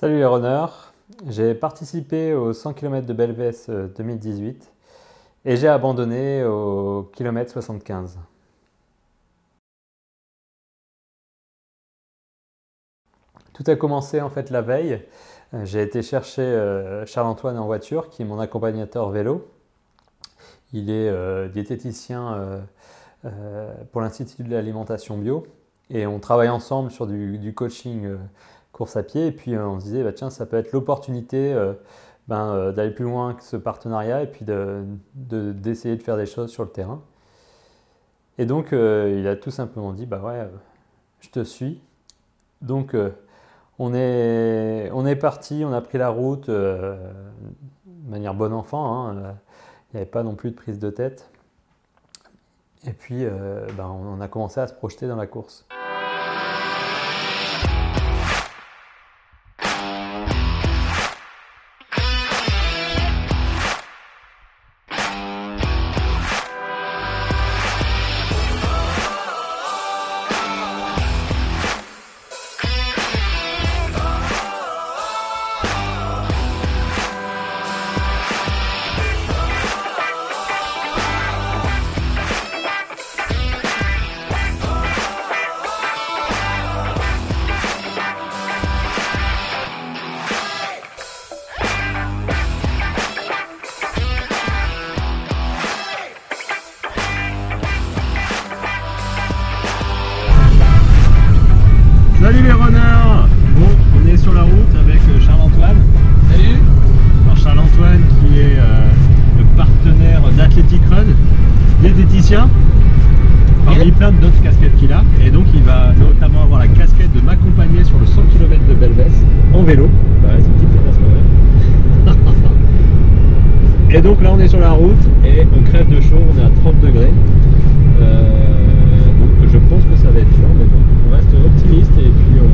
Salut les runners, j'ai participé au 100 km de Belvès 2018 et j'ai abandonné au kilomètre 75. Tout a commencé en fait la veille. J'ai été chercher euh, Charles-Antoine en voiture, qui est mon accompagnateur vélo. Il est euh, diététicien euh, pour l'Institut de l'alimentation bio et on travaille ensemble sur du coaching course à pied. Et puis euh, on se disait, bah, tiens, ça peut être l'opportunité euh, ben, euh, d'aller plus loin que ce partenariat et puis d'essayer de, de, faire des choses sur le terrain. Et donc il a tout simplement dit, bah ouais, je te suis. Donc on est, on est parti, on a pris la route de manière bon enfant. Hein, il n'y avait pas non plus de prise de tête. Et puis, ben, on a commencé à se projeter dans la course. Vélo. et donc là on est sur la route et on crève de chaud, on est à 30 degrés. Euh, donc je pense que ça va être dur, mais bon, on reste optimiste et puis on,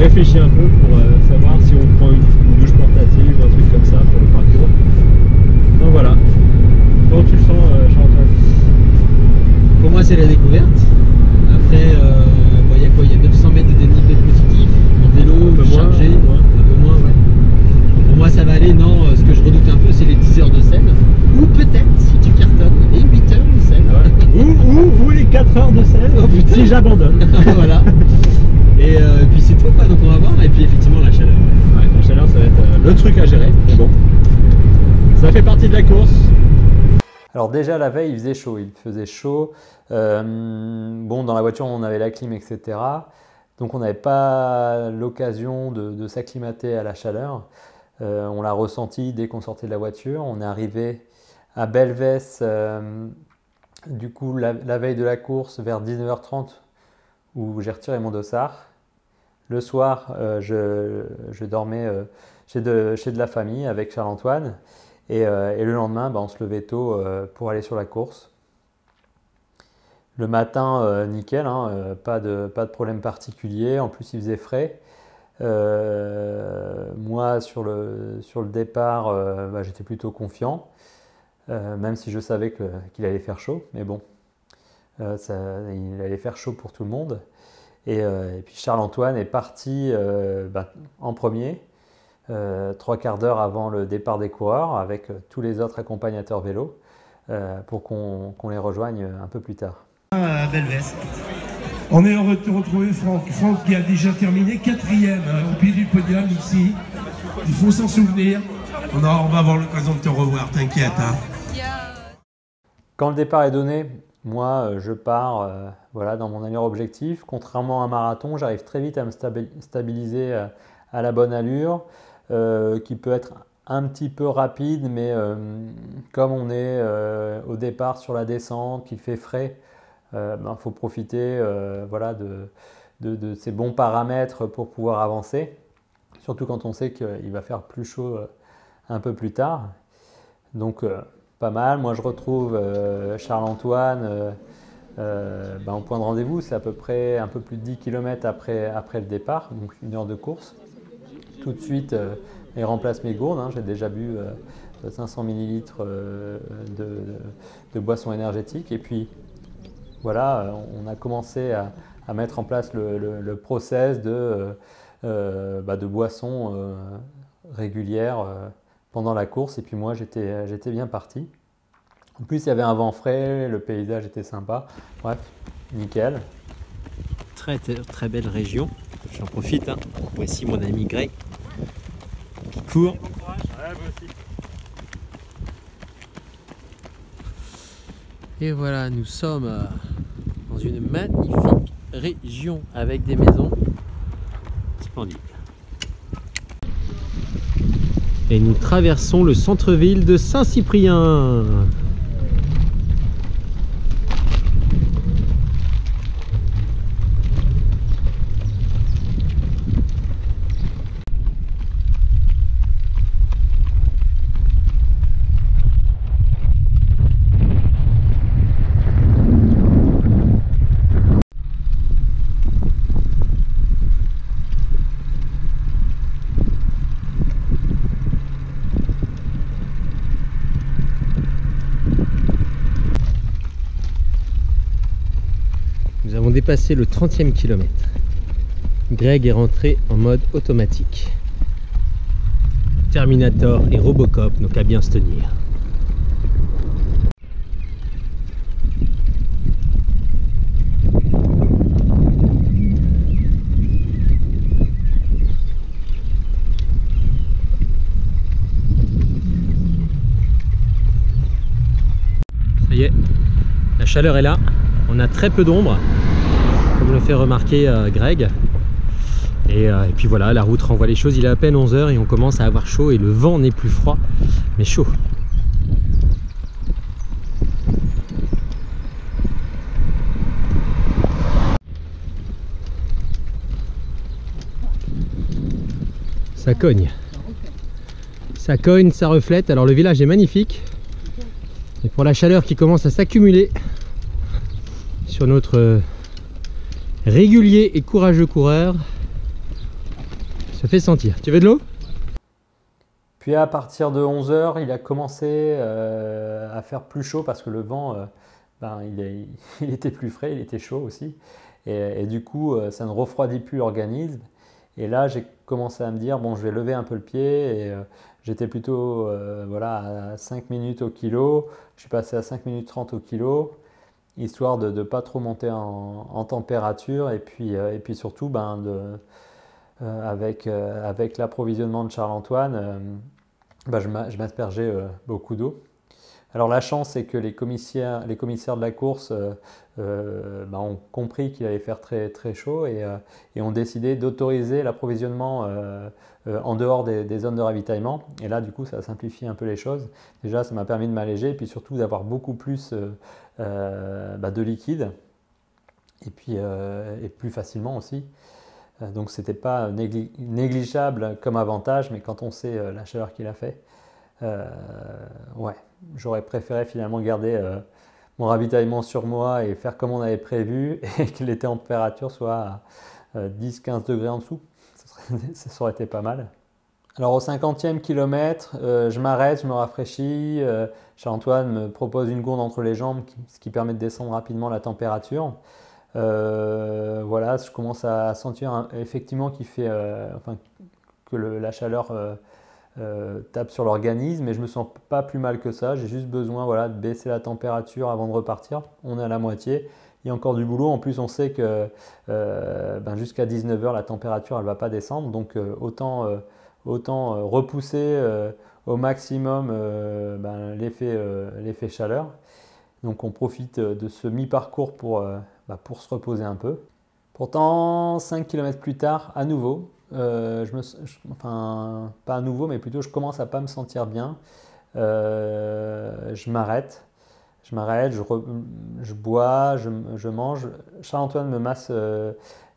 réfléchit un peu pour euh, savoir si on prend une, une douche portative ou un truc comme ça pour le parcours. Donc voilà. Comment tu le sens, euh, Pour moi, c'est la découverte. Après, euh, il y a quoi? Il y a 900 mètres de dénivelé positif en vélo, chargé, un peu moins, ouais. pour moi, ça va aller. Non, euh, ce que je redoute un peu, c'est les 10 heures de scène. Ou peut-être, si tu cartonnes, les 8 heures de scène. ou, ou, les 4 heures de scène, oh, si j'abandonne. voilà. Et, euh, puis c'est tout, quoi. Donc on va voir. Et puis effectivement, la chaleur. la chaleur, ça va être le truc à gérer. Mais bon, ça fait partie de la course. Alors déjà la veille, il faisait chaud, il faisait chaud. Euh, bon, dans la voiture, on avait la clim, etc. Donc on n'avait pas l'occasion de, s'acclimater à la chaleur. Euh, on l'a ressenti dès qu'on sortait de la voiture. On est arrivé à Belvès, euh, du coup, la, veille de la course, vers 19h30, où j'ai retiré mon dossard. Le soir, je, dormais chez de, chez de la famille avec Charles-Antoine. Euh, et, le lendemain, bah, on se levait tôt euh, pour aller sur la course. Le matin, euh, nickel, hein, pas, de, pas de problème particulier. En plus, il faisait frais. moi, sur le, sur le départ, bah, j'étais plutôt confiant, même si je savais qu'il allait faire chaud. Mais bon, ça, il allait faire chaud pour tout le monde. Et, puis Charles-Antoine est parti bah, en premier. Euh, trois quarts d'heure avant le départ des coureurs avec euh, tous les autres accompagnateurs vélo euh, pour qu'on les rejoigne un peu plus tard. À On est heureux de te retrouver Franck. Franck qui a déjà terminé quatrième hein, au pied du podium ici. Il faut s'en souvenir. On, va avoir l'occasion de te revoir, t'inquiète. Hein. Quand le départ est donné, moi je pars voilà, dans mon allure objectif. Contrairement à un marathon, j'arrive très vite à me stabiliser à la bonne allure. Euh, qui peut être un petit peu rapide, mais euh, comme on est euh, au départ sur la descente, qu'il fait frais, il ben, faut profiter voilà, de, de, ces bons paramètres pour pouvoir avancer, surtout quand on sait qu'il va faire plus chaud un peu plus tard. Donc pas mal, moi je retrouve Charles-Antoine ben, au point de rendez-vous, c'est à peu près un peu plus de 10 km après, le départ, donc une heure de course tout de suite euh, et remplace mes gourdes. Hein. J'ai déjà bu 500 euh, ml euh, de, boissons énergétiques. Et puis voilà, on a commencé à, mettre en place le, process de bah, de boissons régulières pendant la course. Et puis moi, j'étais bien parti. En plus, il y avait un vent frais, le paysage était sympa. Bref, nickel. Très, très belle région. J'en profite. Hein. Voici mon ami Greg qui court. Et voilà, nous sommes euh, dans une magnifique région avec des maisons splendides. Et nous traversons le centre-ville de Saint-Cyprien. Dépassé le 30e kilomètre. Greg est rentré en mode automatique. Terminator et Robocop n'ont qu'à bien se tenir. Ça y est, la chaleur est là, on a très peu d'ombre, comme le fait remarquer euh, Greg. Euh, et, puis voilà, la route renvoie les choses. Il est à peine 11h et on commence à avoir chaud et le vent n'est plus froid, mais chaud. Ça cogne. Ça cogne, ça reflète. Alors le village est magnifique. Et pour la chaleur qui commence à s'accumuler sur notre régulier et courageux coureur se fait sentir. Tu veux de l'eau? Puis à partir de 11h, il a commencé euh, à faire plus chaud parce que le vent, euh, ben, il, était plus frais, il était chaud aussi. Et, du coup, euh, ça ne refroidit plus l'organisme. Et là, j'ai commencé à me dire, bon, je vais lever un peu le pied. J'étais plutôt voilà, à 5 minutes au kilo. Je suis passé à 5 minutes 30 au kilo histoire de ne pas trop monter en, température et puis, euh, et puis surtout ben, euh, avec, euh, avec l'approvisionnement de Charles-Antoine, ben, je m'aspergeais beaucoup d'eau. Alors la chance, c'est que les commissaires, de la course ben, ont compris qu'il allait faire très, chaud et, et ont décidé d'autoriser l'approvisionnement en dehors des, zones de ravitaillement. Et là, du coup, ça a simplifié un peu les choses. Déjà, ça m'a permis de m'alléger et puis surtout d'avoir beaucoup plus euh, bah, de liquide et puis euh, plus facilement aussi. Euh, donc c'était pas négligeable comme avantage, mais quand on sait la chaleur qu'il a fait, ouais, j'aurais préféré finalement garder mon ravitaillement sur moi et faire comme on avait prévu et que les températures soient à 10-15 degrés en dessous. Ça, aurait été pas mal. Alors au 50e kilomètre, je m'arrête, je me rafraîchis, Charles-Antoine me propose une gourde entre les jambes, ce qui permet de descendre rapidement la température. Euh, voilà, je commence à sentir effectivement fait, euh, que la chaleur euh, tape sur l'organisme, mais je me sens pas plus mal que ça. J'ai juste besoin voilà, de baisser la température avant de repartir. On est à la moitié. Il y a encore du boulot. En plus, on sait que ben, jusqu'à 19h, la température elle va pas descendre. Donc autant, autant repousser au maximum euh, ben, euh, l'effet chaleur. Donc on profite euh, de ce mi-parcours pour, bah, pour se reposer un peu. Pourtant, 5 km plus tard, à nouveau, je me, enfin pas à nouveau, mais plutôt je commence à pas me sentir bien. je m'arrête, je m'arrête, je, bois, je, mange. Charles-Antoine me masse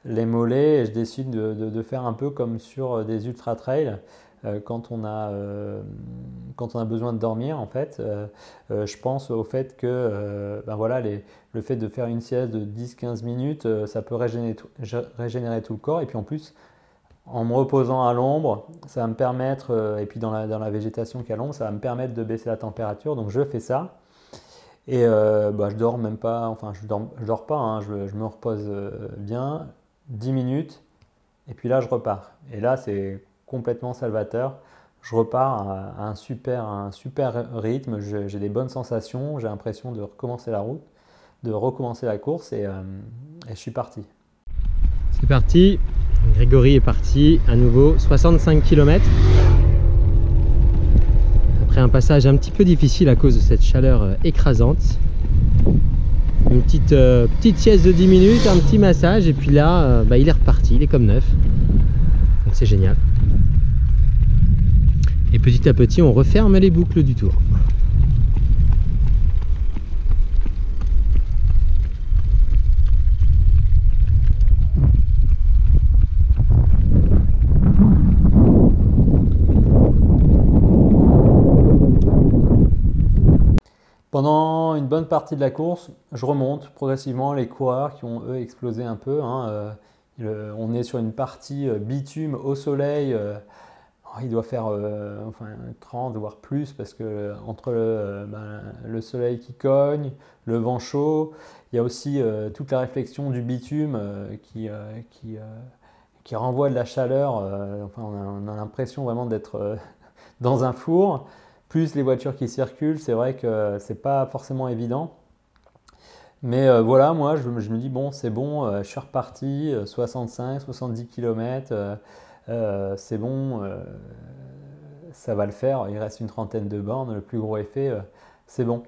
les mollets et je décide de, faire un peu comme sur des ultra trails. Euh, quand on, a, euh, quand on a besoin de dormir, en fait, euh, je pense au fait que ben voilà, le fait de faire une sieste de 10-15 minutes, ça peut régénérer tout, régénérer tout, le corps. Et puis en plus, en me reposant à l'ombre, ça va me permettre, et puis dans la, végétation qui est à l'ombre, ça va me permettre de baisser la température. Donc je fais ça. Et bah, je dors même pas, enfin je dors, je dors pas, hein, je, je, me repose bien, 10 minutes, et puis là, je repars. Et là, c'est complètement salvateur. Je repars à, un, super, rythme, j'ai des bonnes sensations, j'ai l'impression de recommencer la route, de recommencer la course et je suis parti. C'est parti, Grégory est parti à nouveau 65 km. Après un passage un petit peu difficile à cause de cette chaleur euh, écrasante. Une petite, euh, petite sieste de 10 minutes, un petit massage et puis là euh, bah, il est reparti, il est comme neuf. Donc c'est génial. Et petit à petit on referme les boucles du tour. Pendant une bonne partie de la course, je remonte progressivement les coureurs qui ont eux explosé un peu. Hein, euh, on est sur une partie euh, bitume au soleil. Euh, oh, il doit faire enfin, 30 voire plus parce que entre ben, le, soleil qui cogne, le vent chaud, il y a aussi toute la réflexion du bitume qui, qui, qui, renvoie de la chaleur. enfin, on a l'impression vraiment d'être dans un four plus les voitures qui circulent, c'est vrai que c'est pas forcément évident. Mais euh, voilà, moi je, me dis, bon, c'est bon, euh, je suis reparti, 65, 70 km, c'est bon, ça va le faire. Il reste une trentaine de bornes, le plus gros effet, c'est bon.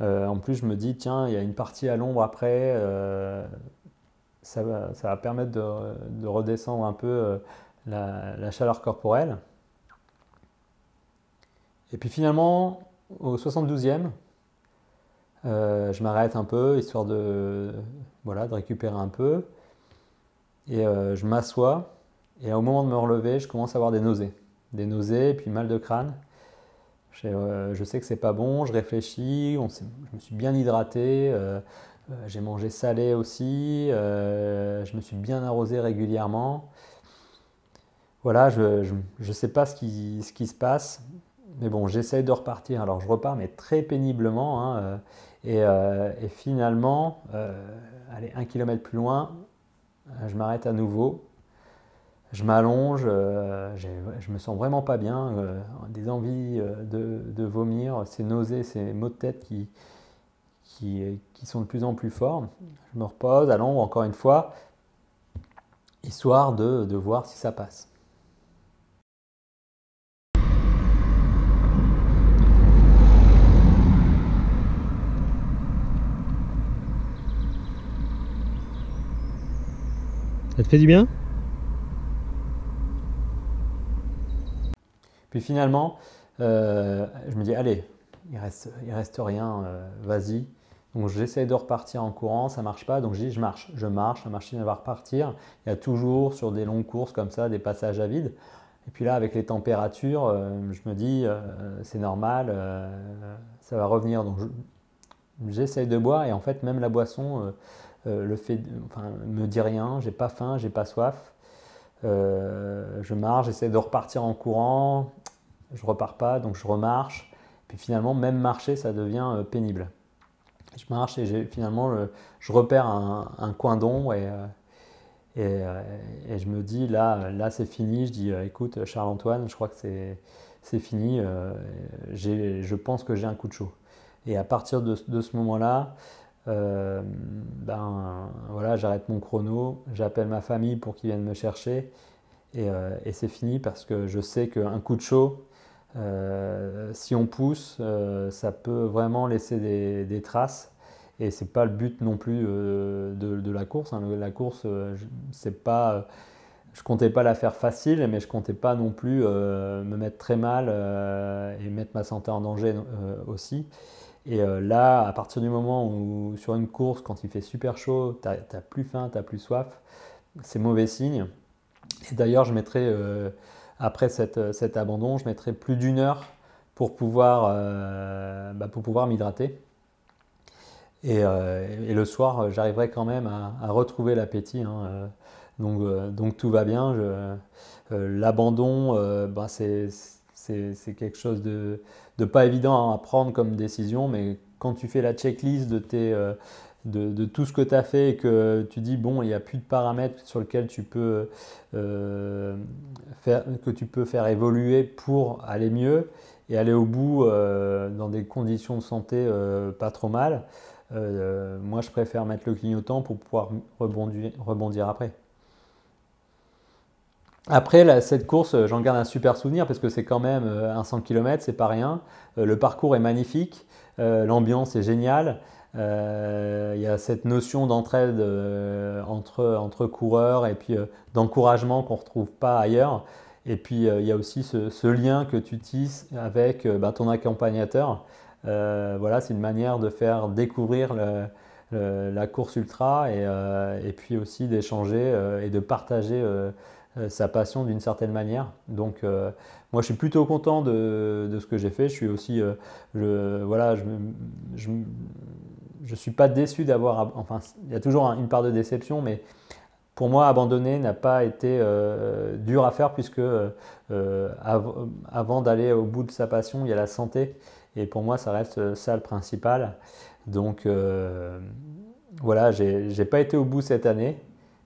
en plus, je me dis, tiens, il y a une partie à l'ombre après, ça, va, permettre de, redescendre un peu la chaleur corporelle. Et puis finalement, au 72e, euh, je m'arrête un peu, histoire de, voilà, de récupérer un peu. Et euh, je m'assois. Et au moment de me relever, je commence à avoir des nausées. Des nausées et puis mal de crâne. Euh, je sais que c'est pas bon, je réfléchis, je me suis bien hydraté, j'ai mangé salé aussi, je me suis bien arrosé régulièrement. Voilà, je ne sais pas ce qui, ce qui se passe. Mais bon, j'essaye de repartir. Alors je repars, mais très péniblement. Hein, euh, euh, et, finalement, euh, allez, un kilomètre plus loin, je m'arrête à nouveau. Je m'allonge, je me sens vraiment pas bien, des envies de, vomir, ces nausées, ces maux de tête qui, qui, sont de plus en plus forts. Je me repose à l'ombre encore une fois, histoire de voir si ça passe. Ça te fait du bien? Puis finalement, euh, je me dis, allez, il reste, il reste rien, euh, vas-y. Donc j'essaie de repartir en courant, ça marche pas, donc je dis je marche, je marche, la machine va repartir. Il y a toujours sur des longues courses comme ça des passages à vide. Et puis là, avec les températures, euh, je me dis c'est normal, ça va revenir. Donc j'essaie de boire et en fait même la boisson, euh, le fait, enfin, me dit rien, j'ai pas faim, j'ai pas soif. Euh, je marche, j'essaie de repartir en courant, je repars pas, donc je remarche. Puis finalement, même marcher, ça devient euh, pénible. Je marche et finalement, je repère un, coin d'ombre et, et, je me dis, là, là c'est fini. Je dis, écoute, Charles-Antoine, je crois que c'est fini. je pense que j'ai un coup de chaud. Et à partir de, de ce moment-là, euh, ben voilà, j'arrête mon chrono, j'appelle ma famille pour qu'ils viennent me chercher et, euh, c'est fini parce que je sais qu'un coup de chaud, euh, si on pousse, ça peut vraiment laisser des, traces et c'est pas le but non plus de, la course. Hein. La course, c'est pas je comptais pas la faire facile, mais je comptais pas non plus me mettre très mal et mettre ma santé en danger aussi. Et euh, là, à partir du moment où sur une course, quand il fait super chaud, tu n'as plus faim, tu n'as plus soif, c'est mauvais signe. Et d'ailleurs, je mettrai, euh, après cette, cet abandon, je mettrai plus d'une heure pour pouvoir, euh, bah, pouvoir m'hydrater. Et, et, le soir, j'arriverai quand même à, retrouver l'appétit. Hein, donc, donc, tout va bien. L'abandon, bah, c'est quelque chose de, pas évident à prendre comme décision, mais quand tu fais la checklist de euh, tout ce que tu as fait et que tu dis, bon, il n'y a plus de paramètres sur lesquels tu peux, euh, tu peux faire évoluer pour aller mieux et aller au bout euh, dans des conditions de santé pas trop mal, moi je préfère mettre le clignotant pour pouvoir rebondir après. Après, cette course, j'en garde un super souvenir parce que c'est quand même un 100 km, c'est pas rien. le parcours est magnifique, l'ambiance est géniale. Euh, il y a cette notion d'entraide euh, entre, coureurs et puis euh, d'encouragement qu'on ne retrouve pas ailleurs. Et puis il y a aussi ce, lien que tu tisses avec bah, ton accompagnateur. voilà, c'est une manière de faire découvrir la course ultra et puis aussi d'échanger et de partager sa passion d'une certaine manière. Donc moi je suis plutôt content de, de ce que j'ai fait. Je suis aussi, je, voilà, je, je, je suis pas déçu d'avoir. Enfin, il y a toujours une part de déception, mais pour moi, abandonner n'a pas été euh, dur à faire puisque euh, avant d'aller au bout de sa passion, il y a la santé. Et pour moi, ça reste ça le principal. Donc euh, voilà, j'ai pas été au bout cette année,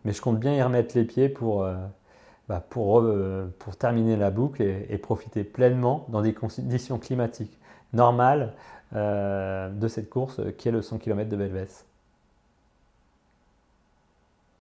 mais je compte bien y remettre les pieds pour, bah, pour, pour terminer la boucle et, et profiter pleinement dans des conditions climatiques normales euh, de cette course qui est le 100 km de Belvès.